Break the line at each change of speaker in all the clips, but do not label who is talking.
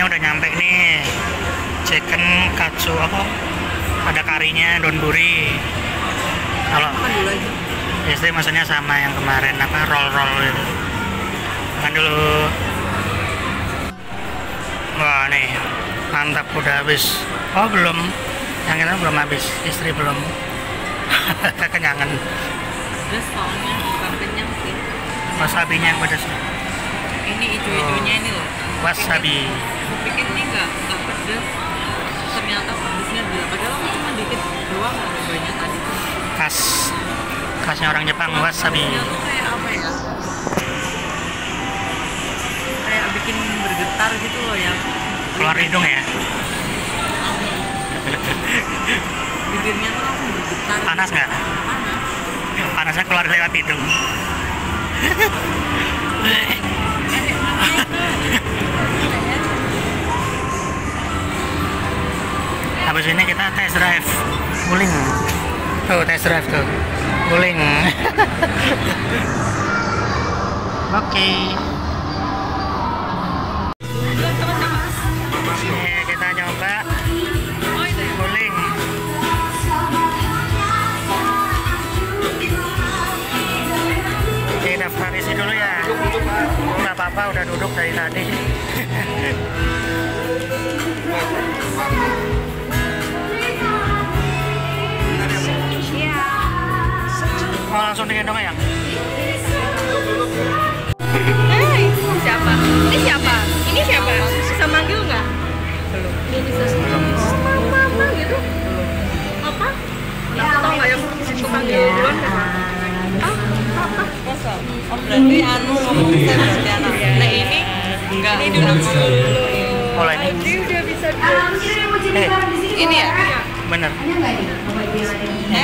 Ini menunya udah nyampe nih. Chicken katsu apa? Ada karinya, donburi. Kalau
Makan dulu aja.
Istri maksudnya sama yang kemarin apa roll-roll itu. Makan dulu. Wah nih mantap udah habis. Oh belum, yang itu belum habis. Istri belum. Kekenyangan.
Terus soalnya bukan kenyang sih.
Wasabinya yang pedas.
Ini hijau-hijaunya ini loh.
Wasabi.
Pikir ini nggak nggak pedas. Ternyata pedasnya dia. Padahal aku cuma dikit doang loh banyak tadi.
Khas khasnya orang Jepang wasabi.
Kayak apa ya? Kayak bikin bergetar gitu loh ya.
Keluar hidung ya.
Bibirnya tuh langsung bergetar.
Panas nggak?
Panas.
Panasnya keluar lewat hidung. Habis ini kita test drive Wuling. Tuh test drive tuh. Wuling. Oke. Oke, bener.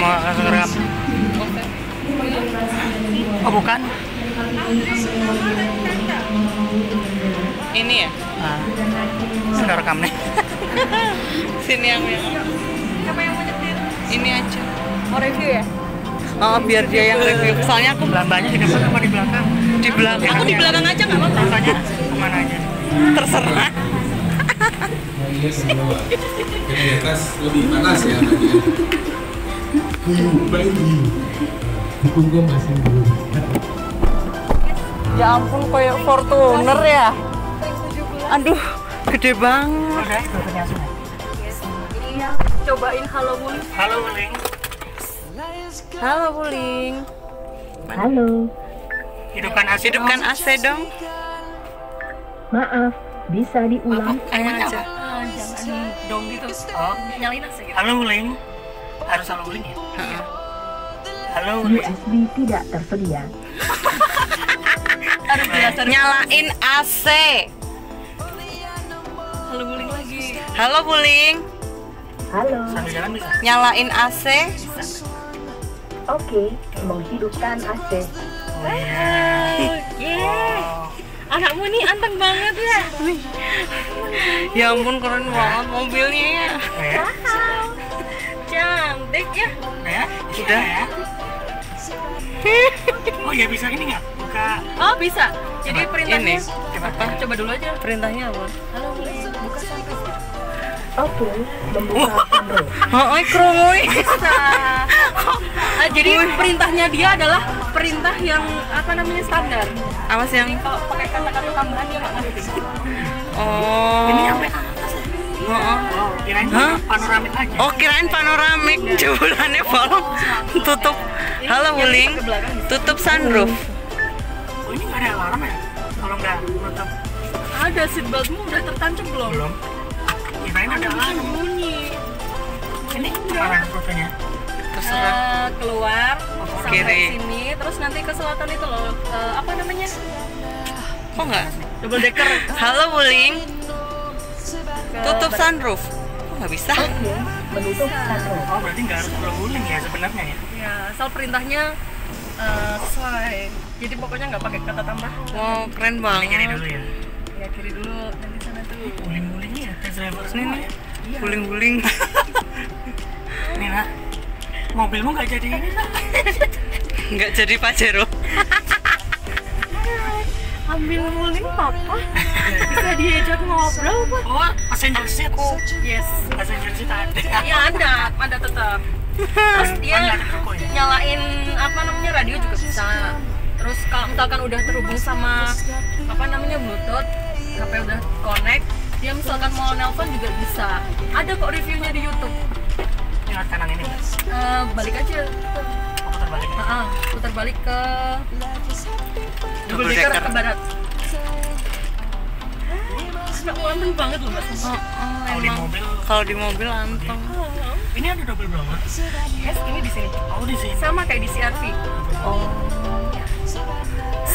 Mau langsung rekam. Oh bukan?
Ini ya?
Ah, sudah rekam nih.
Sini yang
Siapa yang mau nyetir?
ini aja.
Mau review ya?
Oh biar dia yang review. Soalnya aku
Belambanya di depan apa di belakang?
di belakang.
Aku di belakang aja nggak apa-apa.
Rasanya ke mana aja?
Terserah.
Iya semua. Yang di atas lebih panas ya tadi. Baik buyung. Hukum gue masih buyung.
Ya ampun kayak Fortuner ya. Aduh, gede banget.
Udah itu ternyata.
Cobain Halo Wuling.
Halo Wuling.
Halo Wuling.
Halo,
Hidupkan AC
Hidupkan. AC dong.
maaf, bisa diulang?
Ayo aja.
Dong gitu.
Oh,
Nyalain AC gitu.
halo Wuling. Harus halo Wuling ya? Halo Wuling.
USB tidak tersedia.
Harus belajar.
Nyalain AC.
Halo Wuling lagi.
Halo Wuling.
Halo,
Sambil jalan bisa.
Nyalain AC.
oke, menghidupkan AC.
Oh iya.
Yeay. Anakmu nih anteng banget ya.
Ya ampun keren banget mobilnya.
Ya,
Cantik ya.
ya. Sudah ya. Oh ya bisa ini nggak? Buka.
Oh bisa. Jadi perintahnya.
Ini.
Apa? Coba dulu aja.
Perintahnya apa?
Halo. Buka sampai.
Oke, membuka.
Oh, oi krunguy.
Bisa. Ah, jadi perintahnya dia adalah perintah yang apa namanya standar.
Apa sih yang?
Kalau pakai kata-kata tambahan dia nggak ngerti.
Oh.
Ini sampai atas?
Oh, oh.
Kirain
Hah?
panoramik aja.
Oh kirain panoramik Jebulannya bolong Tutup Halo Wuling Tutup sunroof
Oh ini nggak ada alarm ya? Kalau nggak nutup
Ada seatbeltmu udah tertancap belum?
belum. Kirain ada alarm.
Bunyi.
Ini ke mana fotonya?
Terserah
Eh, keluar sampai
Kiri.
sini, terus nanti ke selatan itu loh. Eh, apa namanya?
Kok nggak?
Double decker.
Halo Wuling Tutup sunroof Kok nggak bisa?
Oke, menutup sunroof.
Oh berarti nggak harus perlu wuling ya sebenarnya ya?
Ya, asal perintahnya eh, sesuai. jadi pokoknya nggak pakai kata tambah
wow keren banget
kiri dulu ya.
ya kiri dulu nanti sana tuh
Guling-gulingnya ya, tes driver
ini
semua
nih
ya.
guling-guling
Nih nak, mobilmu nggak jadi ini nak.
nggak jadi pajero
ambil muling papa. Bisa diajak ngobrol pak?
Oh, passenger seat.
yes.
Passenger seat ada.
ya ada. Ada tetap. Terus dia
Oh, ya?
nyalain apa namanya radio juga bisa. Terus kalau misalkan udah terhubung sama apa namanya bluetooth HP udah connect dia misalkan mau nelpon juga bisa. Ada kok reviewnya di YouTube
lewat kanan ini.
Eh, balik aja.
Aku terbalik.
Ah, ah, putar balik ke
Double
decker.
decker.
ke barat. Nggak anteng banget loh mbak. Sumpah
Kalau di mobil,
kalau di mobil anteng
ini ada double blower.
yes ini di sini.
Oh di sini.
sama kayak di CRV
oh.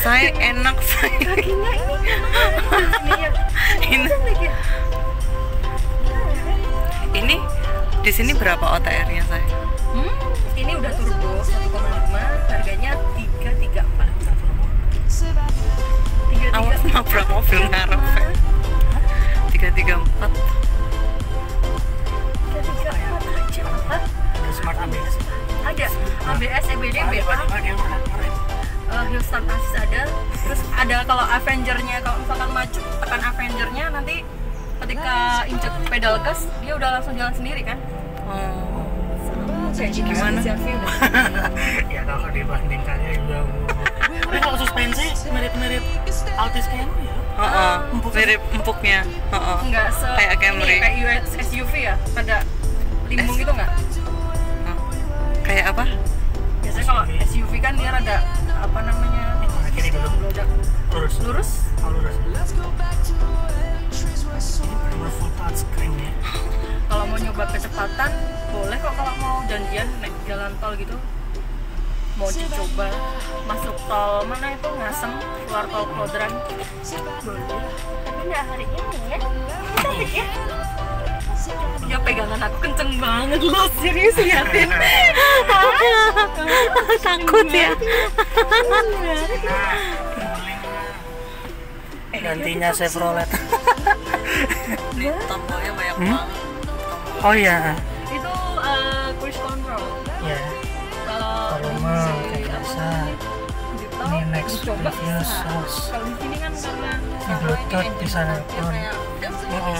Saya enak saya
kakinya ini. Ini ya.
Ini. Ini di sini berapa OTR-nya saya
Hmm, ini udah turbo 1,5 harganya 334
awas nabrak mobil ngarep tiga tiga empat.
334 aja apa?
Ada smart ABS.
Ada ABS, EBD, BA, uh, assist ada. Terus ada kalau Avengernya kalau misalkan maju tekan Avengernya nanti ketika injek pedal gas dia udah langsung jalan sendiri kan
oh.
gitu
Gimana?
Ya kalau dibandingkan ya jauh. Tapi kalau suspensi mirip-mirip Altis Camry ya.
Heeh, mirip empuknya Heeh.
nggak se
Kayak Camry.
ini, kayak US SUV ya pada limbung gitu nggak
kayak apa
biasanya kalau SUV kan dia rada apa namanya
Mana kiri dulu. Lurus.
lurus
Oh, lurus.
Nyoba kecepatan boleh kok kalau mau janjian naik jalan tol gitu. Mau dicoba masuk tol mana itu ngasem keluar tol kodran. Boleh. Tapi nggak hari ini ya. Tapi ya dia pegangan aku kenceng banget loh serius liatin.
Takut ya.
Eh, gantinya Chevrolet.
Nih, tombolnya banyak
Hmm?
banget
Oh iya.
itu eh, cruise control
Ya.
kalau
Volume
si
biasa.
di tol
Ini next previous
bisa.
house.
kalau di sini kan karena
Ini Bluetooth bisa nelpon.
kayak
Heeh.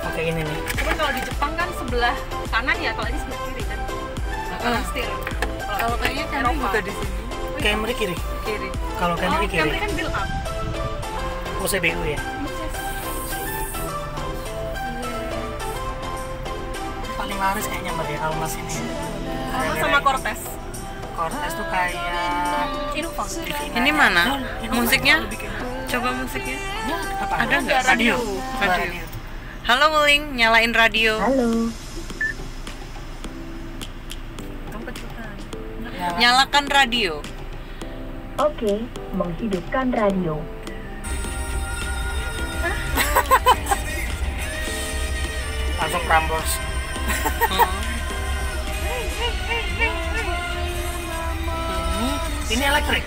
Pakai ini nih.
Cuman kalau di Jepang kan sebelah kanan ya, kalau ini sebelah kiri kan. Kanan setir.
kalau kayaknya Camry
Eropa.
juga di sini
Camry kiri.
kiri
Kalau
Oh,
Camry kiri.
Camry kan build up.
Oh, CBU ya. Paling laris kayaknya Mbak ya Almas ini.
Sama sama Cortez.
Cortez tuh kayak
Innova.
ini mana
Ini
musiknya
kayak-
coba musiknya
Ya, apa?
Ada nggak?
radio?
Radio. Halo Wuling nyalain radio
Halo.
Nyalakan radio
Oke, menghidupkan radio.
Langsung Prambors. Ini ini elektrik.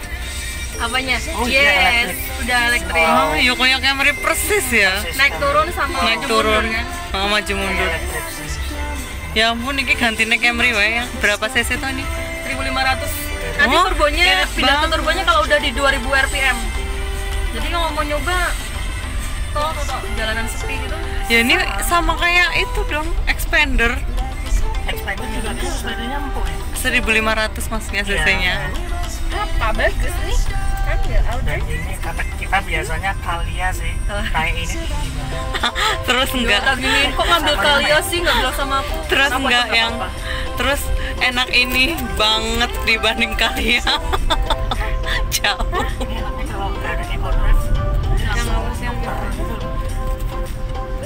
Apanya?
Oh, iya,
yes,
elektrik.
udah elektrik.
oh ya kayak Camry persis ya
Naik turun sama
naik
maju
turun
mundur kan.
oh, maju
Ini
mundur ya ampun ini ganti naik Camry wae ya berapa cc tuh nih
1500. Nanti
Oh,
turbonya
enak
pindah ke turbonya kalau udah di 2000 rpm. Jadi kalau mau nyoba tol tol tol, jalanan sepi gitu.
ya ini sama kayak itu dong expander
Expander juga dia expandernya empuk ya.
1500 maksudnya cc nya
Apa bagus nih? Kan ya Audrey.
ini kata kita biasanya Kalia sih. Kayak ini
terus enggak
gini, kok ngambil Kalia sih nggak bilang sama aku?
terus
Kenapa?
enggak
Nggak
yang terus enak ini banget dibanding jauh sih yang gitu?
gitu.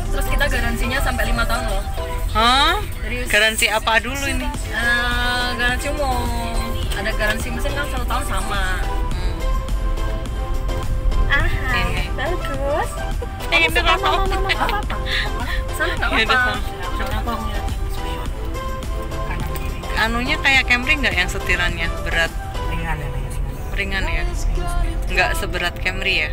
Terus kita garansinya sampai lima tahun loh.
Hah?
Serius.
Garansi apa dulu ini?
Eh, garansi umum. Ada garansi mesin kan satu tahun sama. Ah,
Ini.
bagus.
Ini
Mama,
apa?
mama, apa apa? Sana nggak
spion kanan kiri
Anunya kayak Camry nggak yang setirannya berat?
ringan ya
ringan ya nggak seberat Camry ya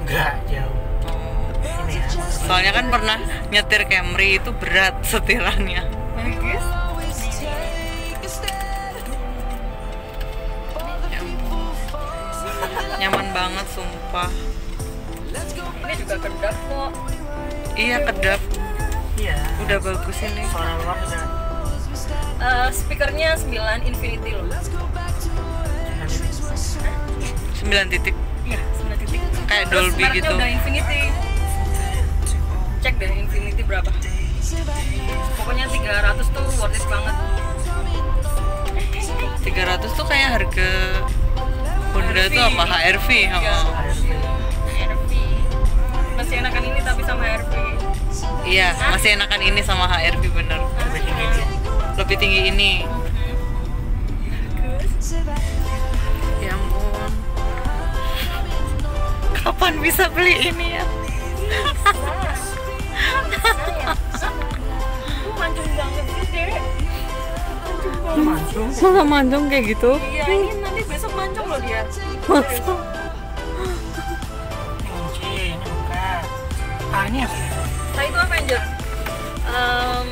enggak jauh
Oh.
ini ya
soalnya kan pernah nyetir Camry itu berat setirannya
bagus
Ya ampun. nyaman banget sumpah.
Ini juga kedap kok.
Iya kedap.
Iya.
Udah bagus ini.
Suara luar juga
Eh, speakernya 9 Infinity loh.
9 titik.
Iya 9 titik.
Kayak
Terus
Dolby gitu.
udah Infinity. Cek deh Infinity berapa pokoknya 300 tuh worth it banget.
300 tuh kayak harga Honda tuh apa? HRV
Iya.
oh.
HRV masih enakan ini tapi sama HRV
iya masih enakan ini sama HRV bener.
Lebih tinggi dia
lebih tinggi ini. Ya ampun. Kapan bisa beli ini ya
mancung banget sih dek
mancung
masa mancung kayak gitu?
Iya ini nanti besok mancung loh dia.
Masa
kunci ini apa ya?
nah itu Avenger Em,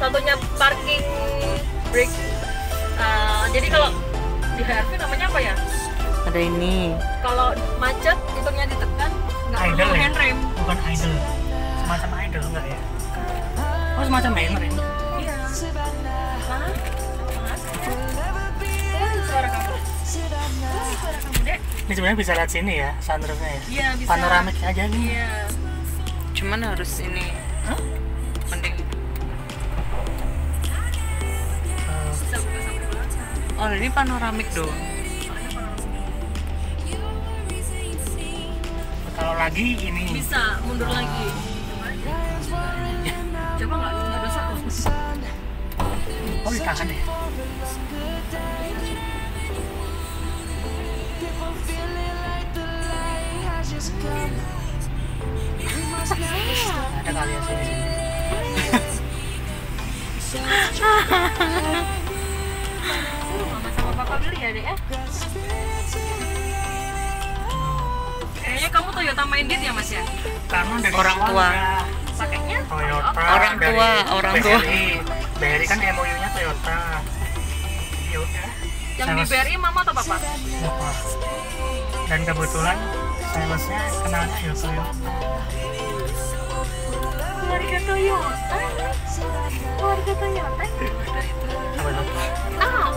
satunya parking brake. Eh, jadi kalau di HRV namanya apa ya?
Ada ini.
Kalau macet hitungnya ditekan nggak perlu
ya?
handrem
bukan idle. Semacam idle enggak ya? Oh semacam banner ini ini sebenarnya bisa lihat sini ya sunroofnya ya.
Iya bisa.
Panoramik aja nih.
Iya.
Cuman harus ini.
Hah?
mending.
Belakang
oh ini panoramik dong.
Kalau lagi ini.
Bisa mundur lagi. Coba. Nggak? Nggak dosa kok.
Oh ditahan ya ada kali ya sini
mama sama papa beli ya dek ya kayaknya kamu Toyota Minded ya mas ya?
Karena dari
Orang tua.
udah
pakainya?
Toyota
Orang tua, orang tua.
BRI. Kan MOU nya Toyota. Ya udah.
Yang di BRI mama atau papa
Bapak. dan kebetulan salesnya kenalnya ya Toyota
keluarga Toyota keluarga Toyota
apa tuh
Au,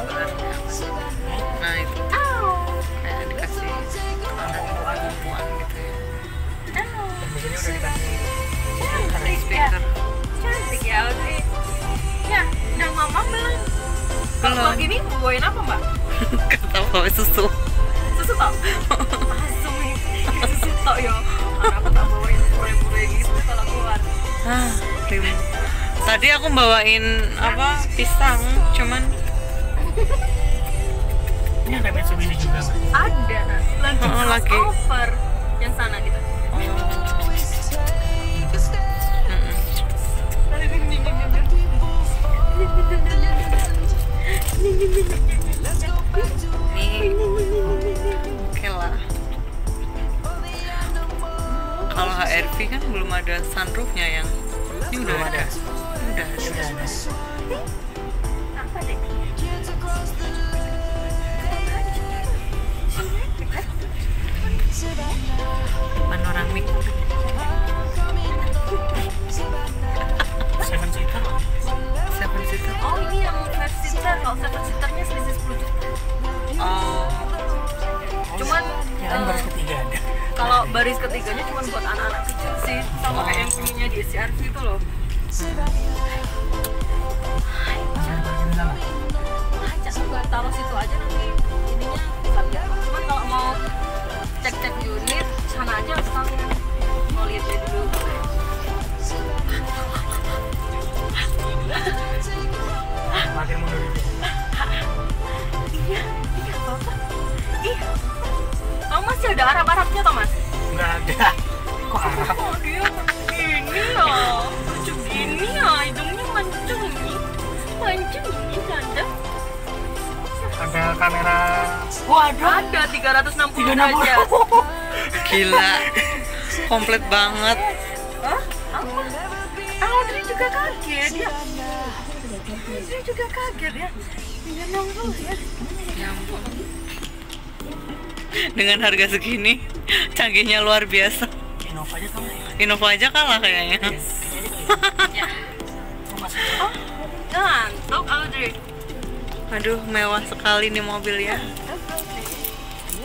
nah itu
au,
kayak dikasih
tumpuan
tumpuan gitu ya
au.
di sini udah dikasih
ada speaker
Cantik ya Audrey. Ya, udah mama belum? Kalau gini bawain apa mbak?
kata bawa susu
Susu tok? Asum nih, susu tok ya. Karena aku tak bawain pure-pure gitu kalau keluar.
Ah tadi aku bawain apa pisang cuman
ini ada Mitsubishi juga.
Ada, lagi
Oh, lagi.
over yang sana gitu.
oh Mm-mm. nih kalau HRV kan belum ada sunroofnya yang ini udah
Belum
ada.
ada.
udah
Ini udah. ada.
Panoramik
seven seater
seven seater.
Oh ini yang five seater, kalau seven seaternya selisih 10 juta.
oh.
Cuman
ya kan
eh,
baris ketiga ada
kalau baris ketiganya cuma buat anak-anak kecil sih sama kayak yang punyanya di SCRV itu loh
Jangan begini sama
aja nggak taruh situ aja nanti ininya cuman kalau mau cek-cek unit sana aja sekalian mau lihat dulu.
Makin mundur.
Iya iya apa iya kamu masih ada Arab-Arabnya Thomas
nggak ada. Kok Arab?
Oh dia gini ya? Lucu gini ya? Hidungnya mancung ini mancung ini tanda
ada kamera. Wah ada.
Ada 360 derajat.
360
Gila. Komplit banget.
Hah? apa? Audrey juga kaget ya. Audrey juga kaget ya. 360 ya.
Ya ampun. Dengan harga segini, canggihnya luar biasa.
Innova aja kamu ya
Innova aja kalah kayaknya.
Audrey
Aduh, mewah sekali nih mobil ya.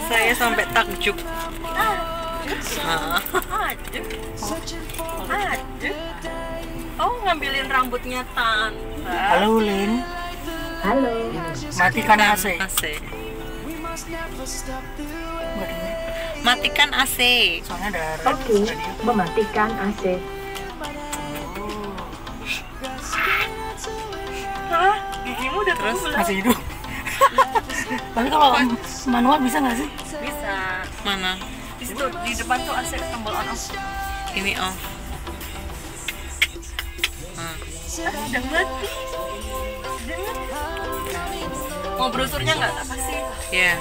Saya sampai takjub.
Aduh. Aduh. Oh, ngambilin rambutnya tante.
halo Lin
Halo.
matikan AC
AC. Matikan AC.
soalnya ada
Oke, mematikan AC.
Hah? Gigimu udah
Terus?
tumbuh
masih hidup tapi kalau manual bisa nggak sih
Bisa.
Mana?
Di situ di depan tuh AC tombol on off.
Ini off.
Ah, udah mati. Udah mati. Mau brosurnya nggak tak kasih?
Ya.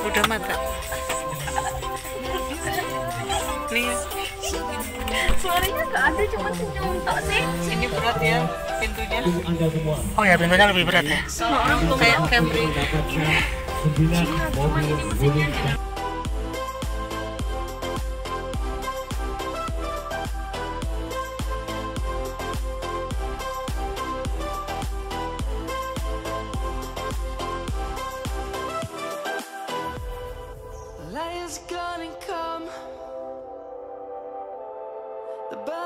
Udah mata. Nih,
Suaranya nggak ada, cuma senyum tok sih.
ini berat ya pintunya.
oh ya pintunya lebih berat ya
Kalau orang belum
Kayak Camry.
Lion's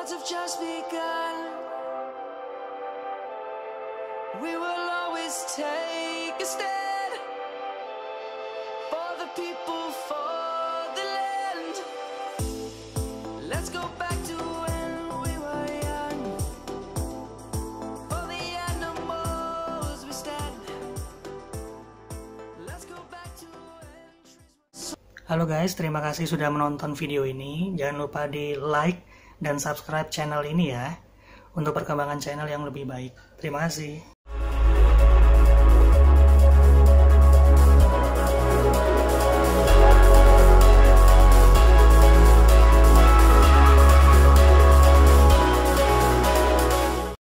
Birds have just begun. We will always take a stand for the people, for the land. Let's go back
Halo guys, terima kasih sudah menonton video ini. Jangan lupa di like dan subscribe channel ini ya untuk perkembangan channel yang lebih baik. Terima kasih.